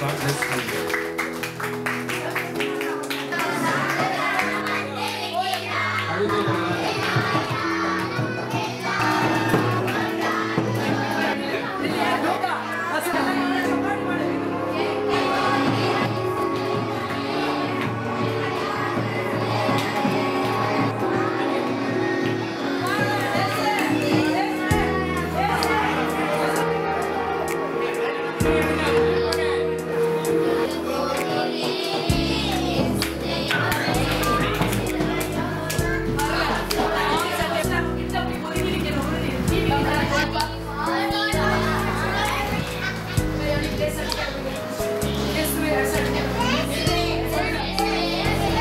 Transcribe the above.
But let's